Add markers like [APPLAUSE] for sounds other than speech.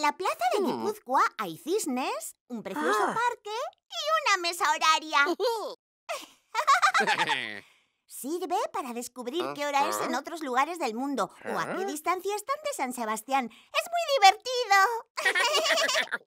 En la plaza de mm. Guipúzcoa hay cisnes, un precioso ah. parque y una mesa horaria. [LAUGHS] Sirve para descubrir qué hora es en otros lugares del mundo o a qué ah. distancia están de San Sebastián. Es muy divertido. [LAUGHS] [LAUGHS]